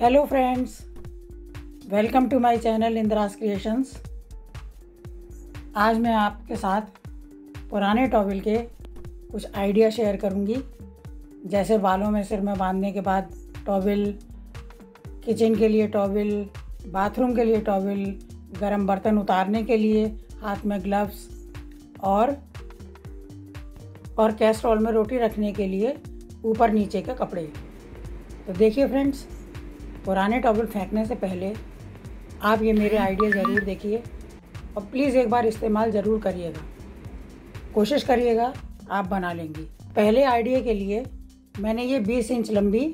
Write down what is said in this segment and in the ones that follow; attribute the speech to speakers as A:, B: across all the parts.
A: Hello friends welcome to my channel Indira's creations आज मैं आपके साथ पुराने टॉवल के कुछ आइडिया शेयर करूँगी। जैसे बालों में सिर में बांधने के बाद टॉवल, किचन के लिए टॉवल, बाथरूम के लिए टॉवल, गर्म बर्तन उतारने के लिए हाथ में ग्लव्स और और कैस्ट्रॉल में रोटी रखने के लिए ऊपर नीचे के कपड़े। तो देखिए फ्रेंड्स पुराने टॉवल फेंकने से पहले आप ये मेरे आइडिया ज़रूर देखिए और प्लीज़ एक बार इस्तेमाल ज़रूर करिएगा। कोशिश करिएगा, आप बना लेंगी। पहले आइडिया के लिए मैंने ये 20 इंच लंबी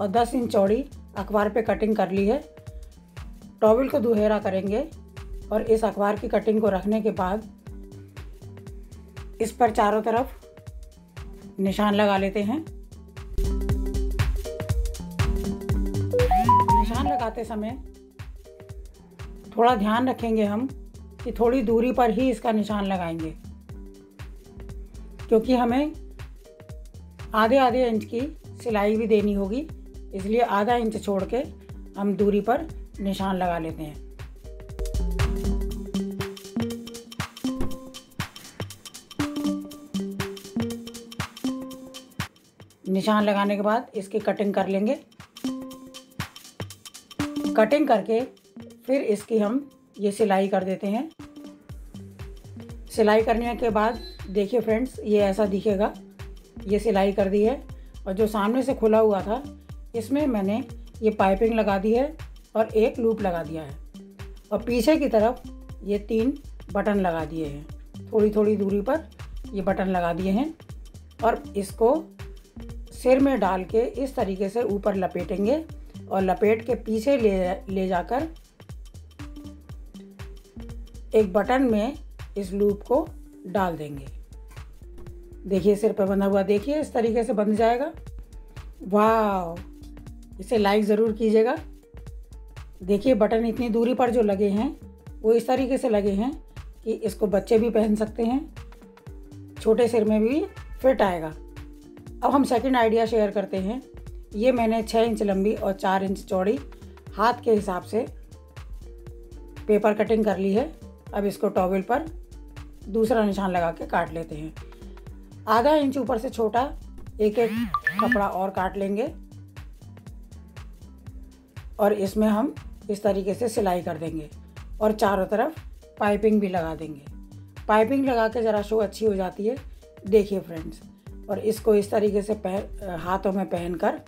A: और 10 इंच चौड़ी अखबार पे कटिंग कर ली है। टॉवल को दुहेरा करेंगे और इस अखबार की कटिंग को रखने के बाद इस पर चारों तरफ़ निशान लगा लेते हैं। लगाते समय थोड़ा ध्यान रखेंगे हम कि थोड़ी दूरी पर ही इसका निशान लगाएँगे। क्योंकि हमें आधे आधे इंच की सिलाई भी देनी होगी, इसलिए आधा इंच छोड़ के हम दूरी पर निशान लगा लेते हैं। निशान लगाने के बाद इसकी कटिंग कर लेंगे। कटिंग करके फिर इसकी हम ये सिलाई कर देते हैं। सिलाई करने के बाद, देखिए फ्रेंड्स ये ऐसा दिखेगा। ये सिलाई कर दी है और जो सामने से खुला हुआ था, इसमें मैंने ये पाइपिंग लगा दी है और एक लूप लगा दिया है। और पीछे की तरफ़ ये तीन बटन लगा दिए हैं। थोड़ी थोड़ी दूरी पर ये बटन लगा दिए हैं और इसको सिर में डाल के इस तरीके से ऊपर लपेटेंगे। और लपेट के पीछे ले ले जाकर एक बटन में इस लूप को डाल देंगे। देखिए, सिर पर बंधा हुआ, देखिए, इस तरीके से बंध जाएगा। वाह इसे लाइक ज़रूर कीजिएगा। देखिए, बटन इतनी दूरी पर जो लगे हैं, वो इस तरीके से लगे हैं कि इसको बच्चे भी पहन सकते हैं। छोटे सिर में भी फिट आएगा। अब हम सेकंड आइडिया शेयर करते हैं। ये मैंने छः इंच लंबी और चार इंच चौड़ी हाथ के हिसाब से पेपर कटिंग कर ली है। अब इसको टॉवल पर दूसरा निशान लगा के काट लेते हैं। आधा इंच ऊपर से छोटा एक एक कपड़ा और काट लेंगे। और इसमें हम इस तरीके से सिलाई कर देंगे और चारों तरफ़ पाइपिंग भी लगा देंगे। पाइपिंग लगा के ज़रा शो अच्छी हो जाती है, देखिए फ्रेंड्स। और इसको इस तरीके से पहन हाथों में पहन कर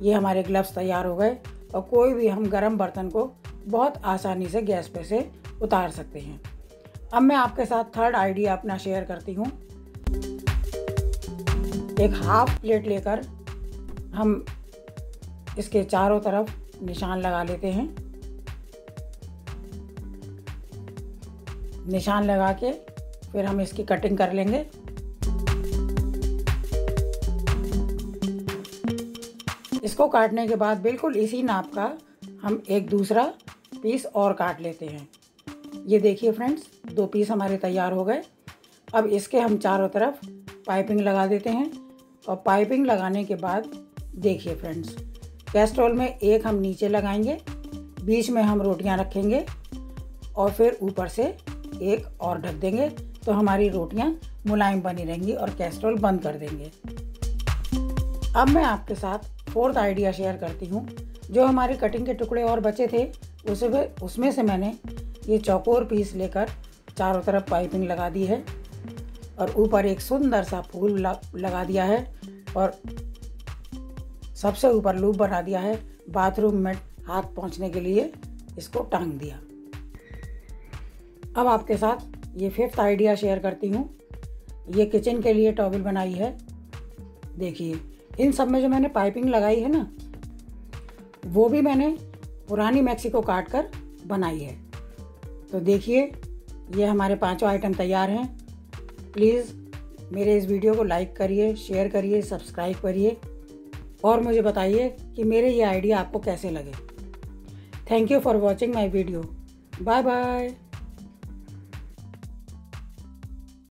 A: ये हमारे ग्लव्स तैयार हो गए और कोई भी हम गर्म बर्तन को बहुत आसानी से गैस पे से उतार सकते हैं। अब मैं आपके साथ थर्ड आइडिया अपना शेयर करती हूँ। एक हाफ़ प्लेट लेकर हम इसके चारों तरफ़ निशान लगा लेते हैं। निशान लगा के फिर हम इसकी कटिंग कर लेंगे। इसको काटने के बाद बिल्कुल इसी नाप का हम एक दूसरा पीस और काट लेते हैं। ये देखिए फ्रेंड्स, दो पीस हमारे तैयार हो गए। अब इसके हम चारों तरफ़ पाइपिंग लगा देते हैं और पाइपिंग लगाने के बाद देखिए फ्रेंड्स कैस्ट्रोल में एक हम नीचे लगाएँगे, बीच में हम रोटियाँ रखेंगे और फिर ऊपर से एक और ढक देंगे तो हमारी रोटियाँ मुलायम बनी रहेंगी और कैस्ट्रोल बंद कर देंगे। अब मैं आपके साथ फोर्थ आइडिया शेयर करती हूँ। जो हमारे कटिंग के टुकड़े और बचे थे, उसे उसमें से मैंने ये चौकोर पीस लेकर चारों तरफ़ पाइपिंग लगा दी है और ऊपर एक सुंदर सा फूल लगा दिया है और सबसे ऊपर लूप बना दिया है बाथरूम में हाथ पहुँचने के लिए, इसको टांग दिया। अब आपके साथ ये फिफ्थ आइडिया शेयर करती हूँ। ये किचन के लिए टॉवल बनाई है। देखिए इन सब में जो मैंने पाइपिंग लगाई है ना, वो भी मैंने पुरानी मैक्सी को काट कर बनाई है। तो देखिए, ये हमारे पाँचों आइटम तैयार हैं। प्लीज़ मेरे इस वीडियो को लाइक करिए, शेयर करिए, सब्सक्राइब करिए और मुझे बताइए कि मेरे ये आइडिया आपको कैसे लगे। Thank you for watching my video. Bye bye.